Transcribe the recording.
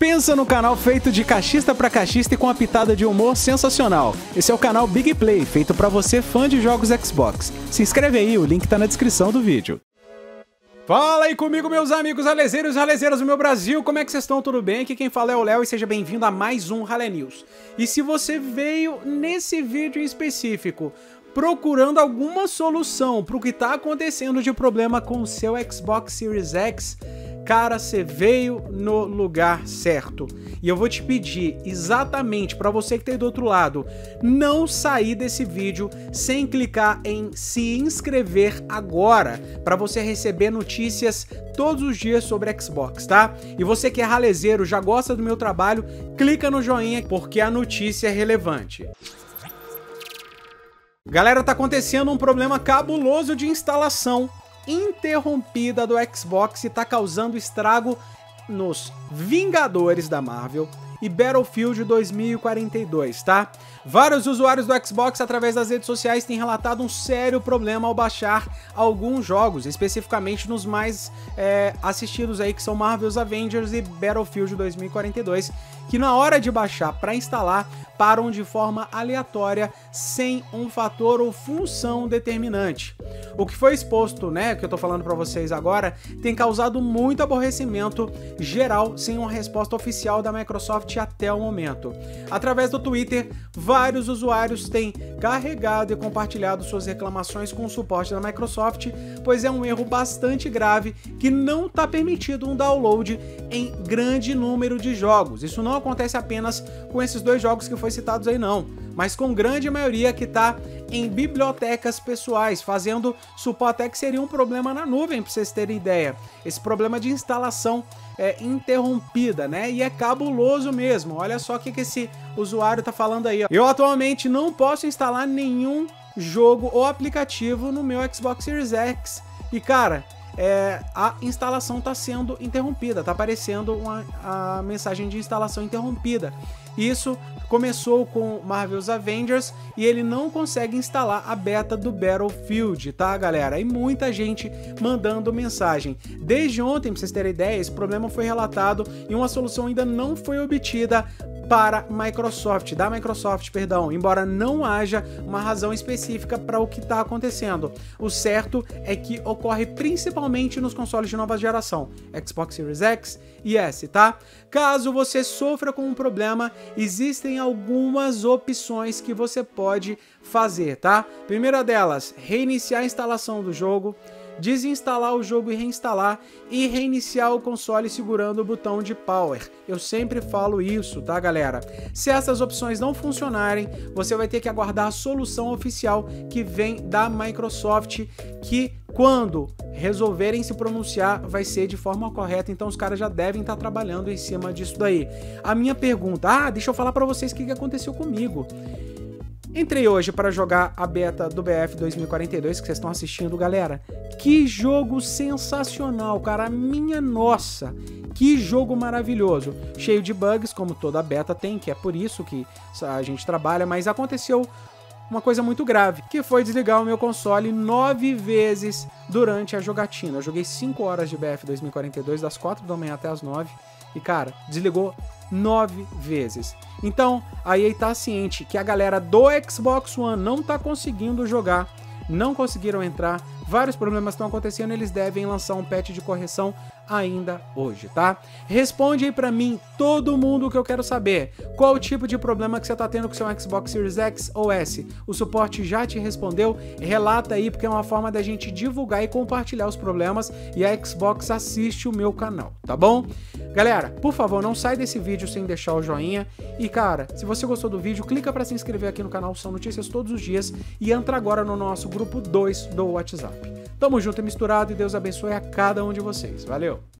Pensa no canal feito de cachista para cachista e com a pitada de humor sensacional. Esse é o canal Big Play, feito para você fã de jogos Xbox. Se inscreve aí, o link tá na descrição do vídeo. Fala aí comigo, meus amigos ralezeiros e ralezeiras do meu Brasil, como é que vocês estão? Tudo bem? Aqui quem fala é o Léo e seja bem-vindo a mais um Rale News. E se você veio nesse vídeo em específico procurando alguma solução para o que está acontecendo de problema com o seu Xbox Series X, cara, você veio no lugar certo. E eu vou te pedir exatamente para você que está aí do outro lado, não sair desse vídeo sem clicar em se inscrever agora, para você receber notícias todos os dias sobre Xbox, tá? E você que é ralezeiro, já gosta do meu trabalho, clica no joinha porque a notícia é relevante. Galera, tá acontecendo um problema cabuloso de instalação interrompida do Xbox e tá causando estrago nos Vingadores da Marvel e Battlefield 2042, tá? Vários usuários do Xbox através das redes sociais têm relatado um sério problema ao baixar alguns jogos, especificamente nos mais é, assistidos aí que são Marvel's Avengers e Battlefield 2042, que na hora de baixar para instalar param de forma aleatória sem um fator ou função determinante. O que foi exposto, né, que eu tô falando para vocês agora, tem causado muito aborrecimento geral sem uma resposta oficial da Microsoft até o momento. Através do Twitter, vários usuários têm carregado e compartilhado suas reclamações com o suporte da Microsoft, pois é um erro bastante grave que não está permitido um download em grande número de jogos. Isso não acontece apenas com esses dois jogos que foi citados aí não, mas com grande maioria que está em bibliotecas pessoais, fazendo supor até que seria um problema na nuvem, para vocês terem ideia. Esse problema de instalação é interrompida, né? E é cabuloso mesmo. Olha só o que, que esse usuário está falando aí. Ó. Eu atualmente não posso instalar nenhum jogo ou aplicativo no meu Xbox Series X. E cara, é, a instalação está sendo interrompida, está aparecendo uma, a mensagem de instalação interrompida. Isso começou com Marvel's Avengers e ele não consegue instalar a beta do Battlefield, tá, galera? E muita gente mandando mensagem. Desde ontem, pra vocês terem ideia, esse problema foi relatado e uma solução ainda não foi obtida para Microsoft, da Microsoft, perdão, embora não haja uma razão específica para o que está acontecendo. O certo é que ocorre principalmente nos consoles de nova geração, Xbox Series X e S, tá? Caso você sofra com um problema, existem algumas opções que você pode fazer, tá? Primeira delas, reiniciar a instalação do jogo desinstalar o jogo e reinstalar e reiniciar o console segurando o botão de power. Eu sempre falo isso, tá galera? Se essas opções não funcionarem, você vai ter que aguardar a solução oficial que vem da Microsoft que quando resolverem se pronunciar, vai ser de forma correta, então os caras já devem estar trabalhando em cima disso daí. A minha pergunta, ah, deixa eu falar para vocês o que aconteceu comigo. Entrei hoje para jogar a beta do BF 2042 que vocês estão assistindo, galera. Que jogo sensacional, cara. Minha nossa, que jogo maravilhoso. Cheio de bugs, como toda beta tem, que é por isso que a gente trabalha, mas aconteceu uma coisa muito grave, que foi desligar o meu console nove vezes durante a jogatina. Eu joguei 5 horas de BF 2042, das 4 da manhã até as 9, e cara, desligou nove vezes. Então, a EA tá ciente que a galera do Xbox One não tá conseguindo jogar, não conseguiram entrar, vários problemas estão acontecendo, eles devem lançar um patch de correção ainda hoje, tá? Responde aí para mim, todo mundo que eu quero saber. Qual o tipo de problema que você tá tendo com seu Xbox Series X ou S? O suporte já te respondeu? Relata aí, porque é uma forma da gente divulgar e compartilhar os problemas e a Xbox assiste o meu canal, tá bom? Galera, por favor, não sai desse vídeo sem deixar o joinha. E cara, se você gostou do vídeo, clica para se inscrever aqui no canal, são notícias todos os dias. E entra agora no nosso grupo 2 do WhatsApp. Tamo junto e misturado e Deus abençoe a cada um de vocês. Valeu!